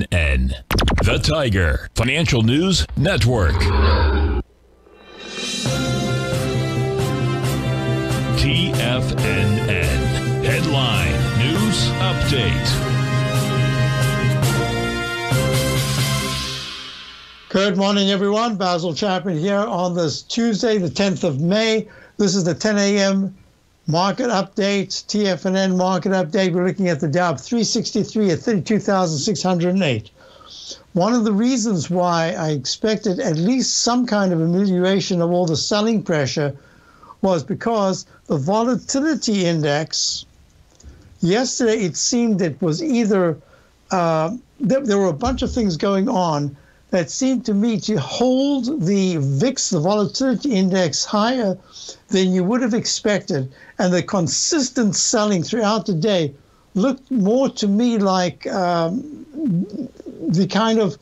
The Tiger Financial News Network. TFNN. Headline News Update. Good morning, everyone. Basil Chapman here on this Tuesday, the 10th of May. This is the 10 a.m. market update, TFNN market update. We're looking at the Dow 363 at 32,608. One of the reasons why I expected at least some kind of amelioration of all the selling pressure was because the volatility index yesterday it seemed it was either uh, there, there were a bunch of things going on that seemed to me to hold the VIX, the volatility index, higher than you would have expected. And the consistent selling throughout the day looked more to me like um, the kind of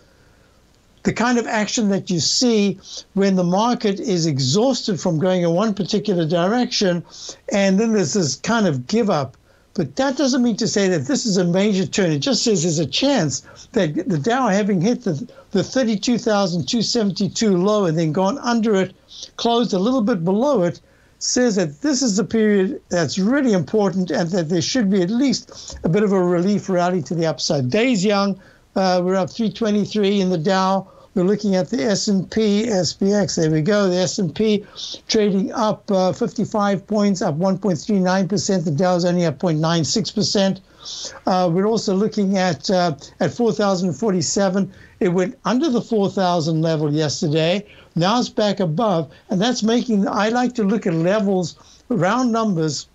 the kind of action that you see when the market is exhausted from going in one particular direction, and then there's this kind of give up. But that doesn't mean to say that this is a major turn. It just says there's a chance that the Dow, having hit the, the 32,272 low and then gone under it, closed a little bit below it, says that this is the period that's really important and that there should be at least a bit of a relief rally to the upside. Days young, uh, we're up 323 in the Dow. We're looking at the S&P SPX. There we go. The S&P trading up uh, 55 points, up 1.39%. The Dow's only up 0.96%. Uh, we're also looking at uh, at 4,047. It went under the 4,000 level yesterday. Now it's back above, and that's making. I like to look at levels, round numbers,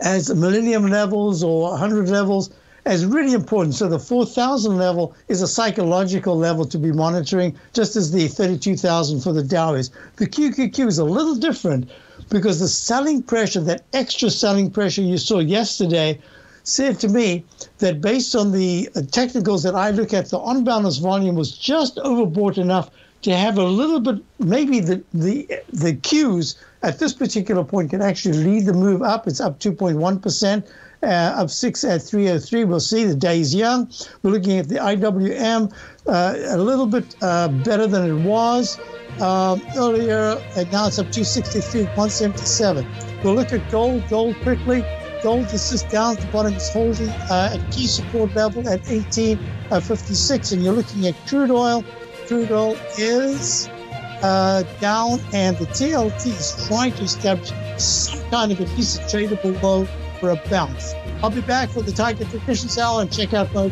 as millennium levels or 100 levels as really important. So the 4,000 level is a psychological level to be monitoring, just as the 32,000 for the Dow is. The QQQ is a little different because the selling pressure, that extra selling pressure you saw yesterday, said to me that based on the uh, technicals that I look at, the on balance volume was just overbought enough to have a little bit, maybe the the the Qs at this particular point can actually lead the move up. It's up 2.1 percent uh, of 6 at 303. We'll see the day's young. We're looking at the IWM uh, a little bit uh, better than it was um, earlier, and now it's up 263, 177. We'll look at gold. Gold quickly. Gold is just down at the bottom. It's holding uh, at key support level at 1856. And you're looking at crude oil. Crude oil is uh, down, and the TLT is trying to establish some kind of a decent tradable low for a bounce. I'll be back with the Tiger Technicians Hour and check out my